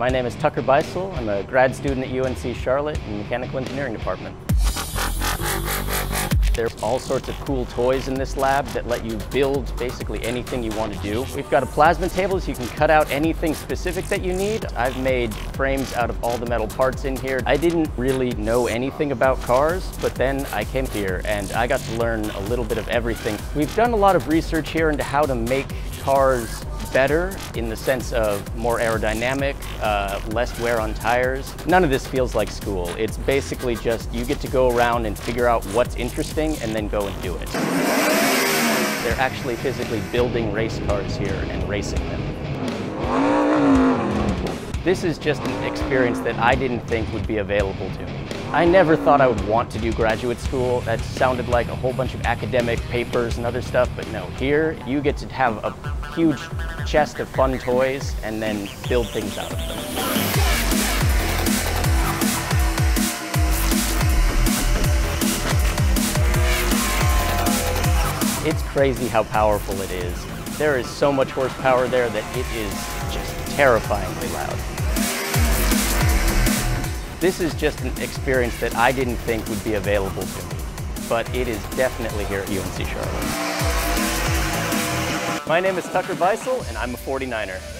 My name is Tucker Bisel. I'm a grad student at UNC Charlotte in the Mechanical Engineering Department. There are all sorts of cool toys in this lab that let you build basically anything you want to do. We've got a plasma table so you can cut out anything specific that you need. I've made frames out of all the metal parts in here. I didn't really know anything about cars, but then I came here and I got to learn a little bit of everything. We've done a lot of research here into how to make cars better in the sense of more aerodynamic, uh, less wear on tires. None of this feels like school. It's basically just you get to go around and figure out what's interesting and then go and do it. They're actually physically building race cars here and racing them. This is just an experience that I didn't think would be available to me. I never thought I would want to do graduate school. That sounded like a whole bunch of academic papers and other stuff, but no, here you get to have a huge chest of fun toys and then build things out of them. It's crazy how powerful it is. There is so much horsepower there that it is just terrifyingly loud. This is just an experience that I didn't think would be available to me, but it is definitely here at UNC Charlotte. My name is Tucker Bisel, and I'm a 49er.